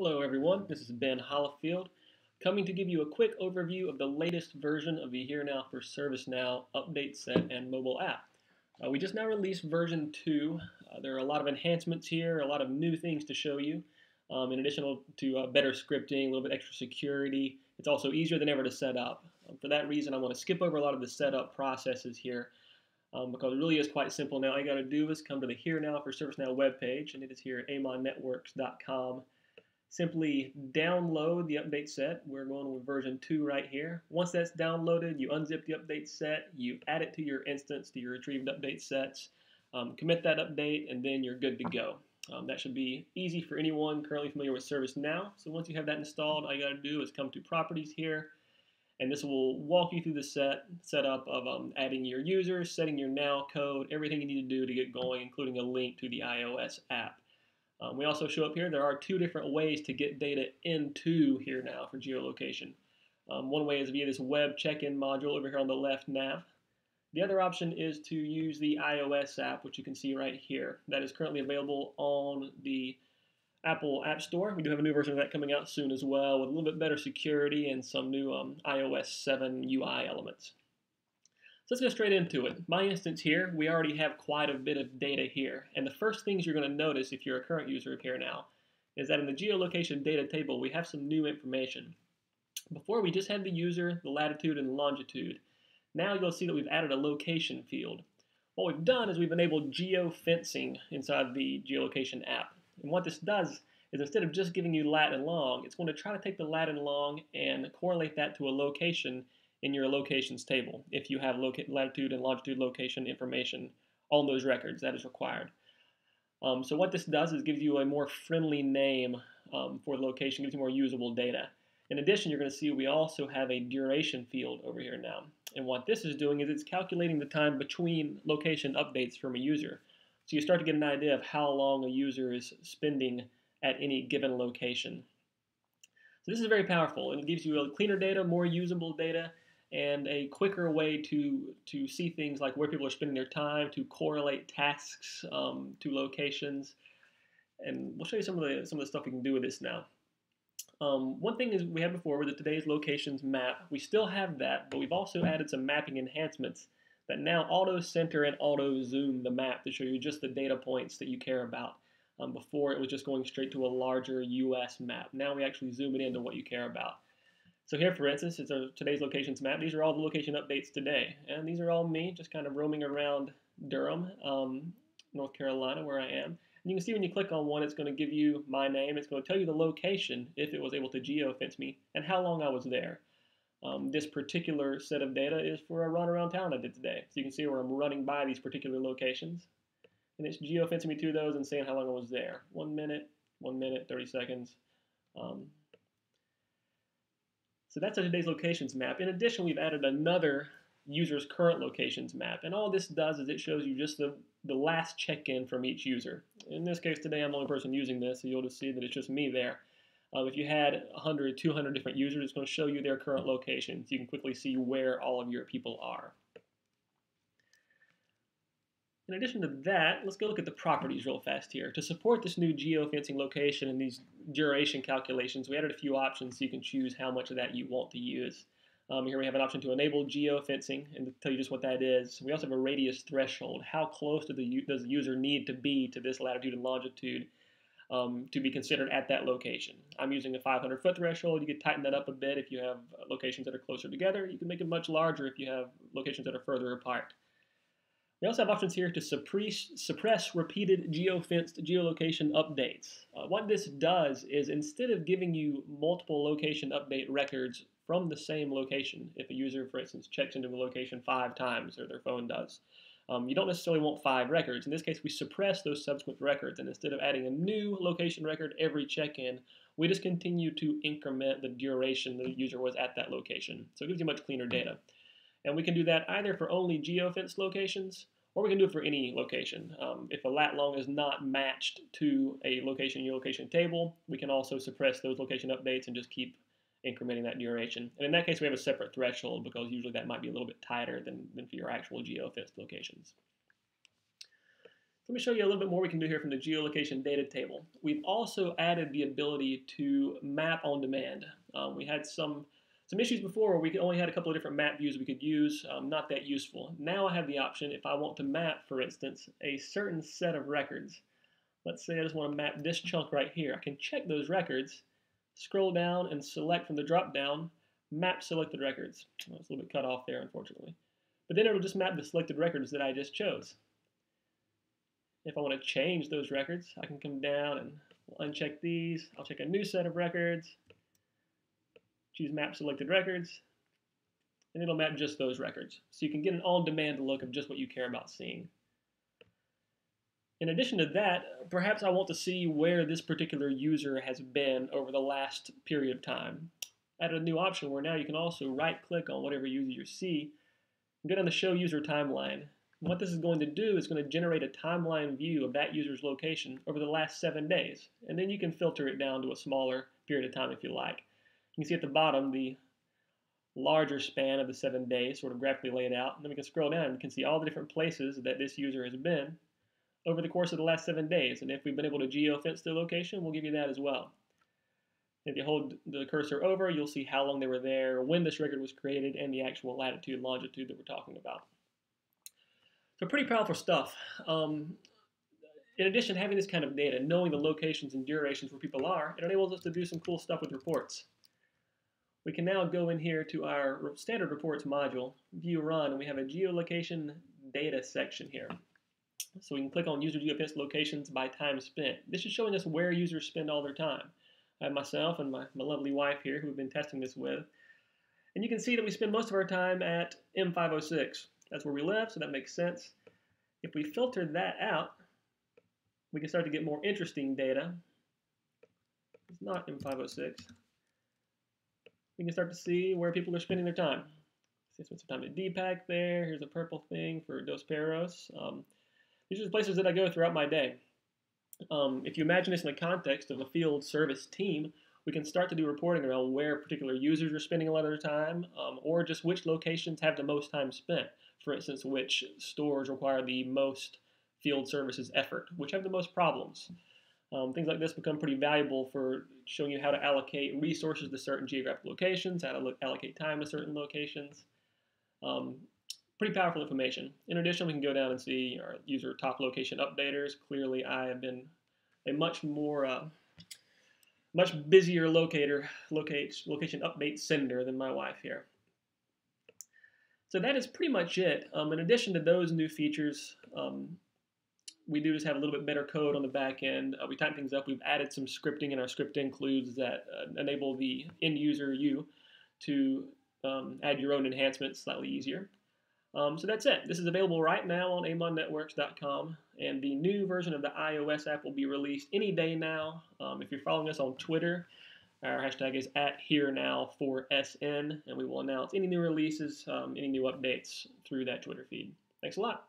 Hello everyone, this is Ben Hollifield coming to give you a quick overview of the latest version of the Here Now for ServiceNow update set and mobile app. Uh, we just now released version 2. Uh, there are a lot of enhancements here, a lot of new things to show you. Um, in addition to uh, better scripting, a little bit extra security, it's also easier than ever to set up. Um, for that reason, I want to skip over a lot of the setup processes here um, because it really is quite simple now. All you got to do is come to the Here Now for ServiceNow webpage, and it is here at amonnetworks.com simply download the update set. We're going with version 2 right here. Once that's downloaded, you unzip the update set, you add it to your instance, to your retrieved update sets, um, commit that update, and then you're good to go. Um, that should be easy for anyone currently familiar with ServiceNow. So once you have that installed, all you got to do is come to Properties here, and this will walk you through the set setup of um, adding your users, setting your now code, everything you need to do to get going, including a link to the iOS app. Um, we also show up here, there are two different ways to get data into here now for geolocation. Um, one way is via this web check-in module over here on the left nav. The other option is to use the iOS app, which you can see right here. That is currently available on the Apple App Store. We do have a new version of that coming out soon as well with a little bit better security and some new um, iOS 7 UI elements. So let's go straight into it. My instance here, we already have quite a bit of data here. And the first things you're going to notice if you're a current user of Here Now is that in the geolocation data table, we have some new information. Before, we just had the user, the latitude, and longitude. Now you'll see that we've added a location field. What we've done is we've enabled geofencing inside the geolocation app. And what this does is instead of just giving you lat and long, it's going to try to take the lat and long and correlate that to a location in your locations table if you have latitude and longitude location information on those records that is required. Um, so what this does is gives you a more friendly name um, for the location, gives you more usable data. In addition, you're going to see we also have a duration field over here now. And what this is doing is it's calculating the time between location updates from a user. So you start to get an idea of how long a user is spending at any given location. So this is very powerful it gives you a cleaner data, more usable data, and a quicker way to to see things like where people are spending their time, to correlate tasks um, to locations, and we'll show you some of the some of the stuff we can do with this now. Um, one thing is we had before with the today's locations map. We still have that, but we've also added some mapping enhancements that now auto center and auto zoom the map to show you just the data points that you care about. Um, before it was just going straight to a larger U.S. map. Now we actually zoom it into what you care about. So here, for instance, is a today's locations map. These are all the location updates today. And these are all me, just kind of roaming around Durham, um, North Carolina, where I am. And you can see when you click on one, it's going to give you my name. It's going to tell you the location, if it was able to geofence me, and how long I was there. Um, this particular set of data is for a run around town I did today. So you can see where I'm running by these particular locations. And it's geofencing me to those and saying how long I was there. One minute, one minute, 30 seconds. Um, so that's today's locations map. In addition, we've added another user's current locations map. And all this does is it shows you just the, the last check-in from each user. In this case today, I'm the only person using this, so you'll just see that it's just me there. Um, if you had 100, 200 different users, it's going to show you their current locations. You can quickly see where all of your people are. In addition to that, let's go look at the properties real fast here. To support this new geofencing location and these duration calculations, we added a few options so you can choose how much of that you want to use. Um, here we have an option to enable geofencing and tell you just what that is. We also have a radius threshold. How close do the, does the user need to be to this latitude and longitude um, to be considered at that location? I'm using a 500 foot threshold. You could tighten that up a bit if you have locations that are closer together. You can make it much larger if you have locations that are further apart. We also have options here to suppress, suppress repeated geofenced geolocation updates. Uh, what this does is instead of giving you multiple location update records from the same location, if a user, for instance, checks into a location five times, or their phone does, um, you don't necessarily want five records. In this case, we suppress those subsequent records, and instead of adding a new location record every check-in, we just continue to increment the duration the user was at that location. So it gives you much cleaner data. And we can do that either for only geofence locations, or we can do it for any location. Um, if a lat long is not matched to a location in your location table, we can also suppress those location updates and just keep incrementing that duration. And in that case, we have a separate threshold because usually that might be a little bit tighter than, than for your actual geofence locations. Let me show you a little bit more we can do here from the geolocation data table. We've also added the ability to map on demand. Um, we had some some issues before where we only had a couple of different map views we could use, um, not that useful. Now I have the option if I want to map, for instance, a certain set of records. Let's say I just want to map this chunk right here. I can check those records, scroll down and select from the drop down, map selected records. Well, it's a little bit cut off there, unfortunately. But then it'll just map the selected records that I just chose. If I want to change those records, I can come down and uncheck these. I'll check a new set of records, choose map selected records, and it'll map just those records. So you can get an on-demand look of just what you care about seeing. In addition to that, perhaps I want to see where this particular user has been over the last period of time. Added a new option where now you can also right-click on whatever user you see and go down the Show User Timeline. And what this is going to do is going to generate a timeline view of that user's location over the last seven days. And then you can filter it down to a smaller period of time if you like. You can see at the bottom the larger span of the seven days sort of graphically laid out. And then we can scroll down and we can see all the different places that this user has been over the course of the last seven days. And if we've been able to geofence the location, we'll give you that as well. If you hold the cursor over, you'll see how long they were there, when this record was created, and the actual latitude and longitude that we're talking about. So pretty powerful stuff. Um, in addition having this kind of data, knowing the locations and durations where people are, it enables us to do some cool stuff with reports. We can now go in here to our standard reports module, view run, and we have a geolocation data section here. So we can click on user geofence locations by time spent. This is showing us where users spend all their time. I have myself and my, my lovely wife here who we've been testing this with. And you can see that we spend most of our time at M506. That's where we live, so that makes sense. If we filter that out, we can start to get more interesting data. It's not M506. We can start to see where people are spending their time. See, spend some time at DPAC there. Here's a purple thing for Dos Perros. Um, these are the places that I go throughout my day. Um, if you imagine this in the context of a field service team, we can start to do reporting around where particular users are spending a lot of their time, um, or just which locations have the most time spent. For instance, which stores require the most field services effort, which have the most problems. Um, things like this become pretty valuable for showing you how to allocate resources to certain geographic locations, how to look, allocate time to certain locations. Um, pretty powerful information. In addition, we can go down and see our user top location updaters. Clearly, I have been a much more, uh, much busier locator, location update sender than my wife here. So that is pretty much it. Um, in addition to those new features, um, we do just have a little bit better code on the back end. Uh, we tighten things up. We've added some scripting, and our script includes that uh, enable the end user you to um, add your own enhancements slightly easier. Um, so that's it. This is available right now on amonnetworks.com, and the new version of the iOS app will be released any day now. Um, if you're following us on Twitter, our hashtag is at here now for SN, and we will announce any new releases, um, any new updates through that Twitter feed. Thanks a lot.